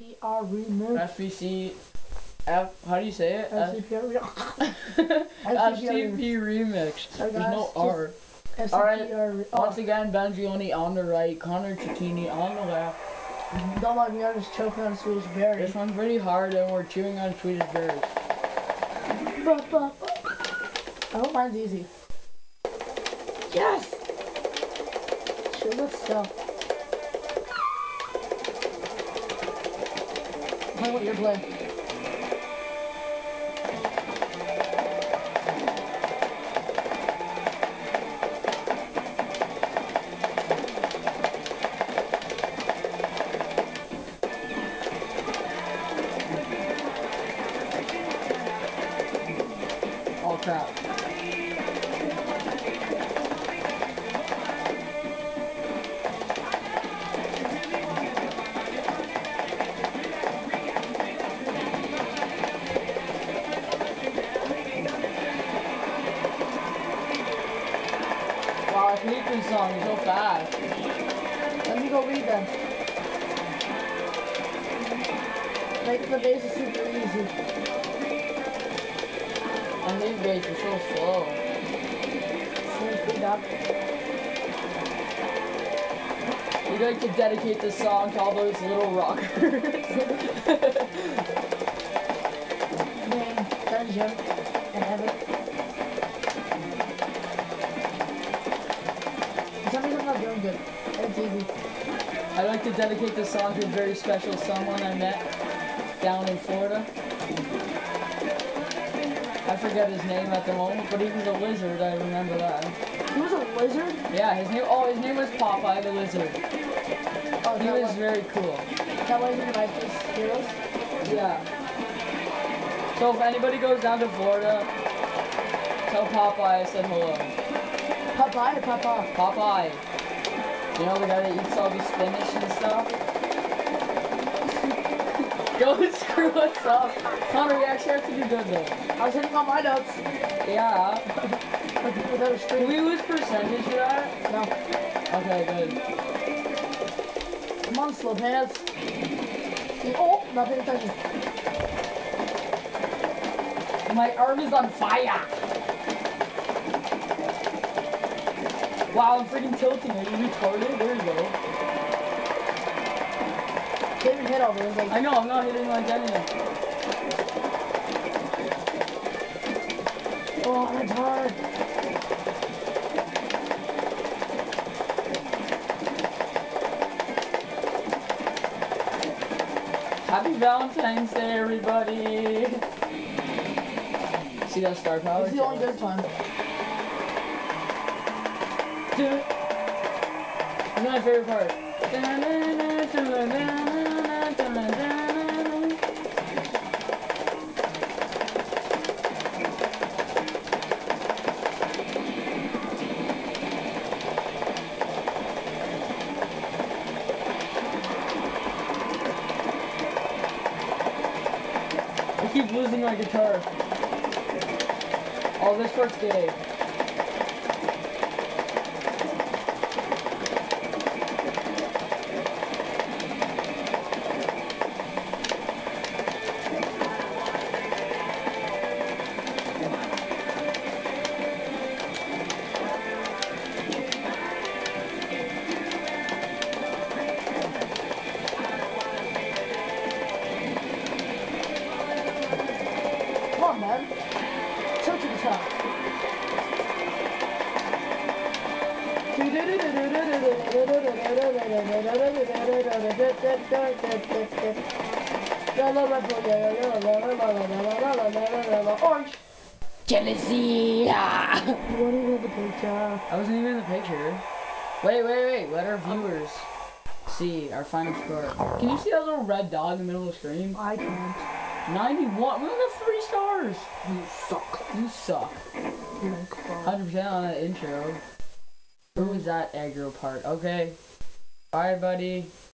Remix. FBC. F. How do you say it? F- SCPR. FCP remix. There's no R. Alright, Once Oh, again, Benzioni on the right, Connor Cecchini on the left. don't let me. I'm just choking on Swedish berry. This one's pretty hard, and we're chewing on Swedish berries. I hope mine's easy. Yes! Shit, let's go. Play what you're playing. Oh crap. This song so fast. Let me go read them. Like the bass is super easy. And these bass are so slow. Slow speed up. We'd like to dedicate this song to all those little rockers. Name, Dungeon, and Easy. I'd like to dedicate this song to a very special someone I met down in Florida. I forget his name at the moment, but he was a lizard, I remember that. He was a lizard? Yeah, his name, oh, his name was Popeye the Lizard. Oh, He was was very cool. that was in my first heroes. Yeah. So if anybody goes down to Florida, tell Popeye I said hello. Popeye or Papa? Popeye. You know the guy that eats all the spinach and stuff? Go screw us up. Connor, you actually have to do good though. I was hitting all my notes. Yeah. Without a Can we lose percentage for that? No. Okay, good. Come on, slow pants. Oh, not paying attention. My arm is on fire. Wow, I'm freaking tilting. Are you retarded? There you go. Can't even hit over. Like, I know, I'm not hitting like anything. oh, that's hard. Happy Valentine's Day, everybody. See that star power? It's the only good time. My favorite part. I keep losing my guitar. Oh, this part's gay. Orange. Jealousy. What is the picture? I wasn't even in the picture. Wait, wait, wait. Let our viewers see our final score. Can you see that little red dog in the middle of the screen? I can't. 91. We only got three stars. You suck. You suck. 100% on that intro. Who was that aggro part? Okay. Bye, buddy.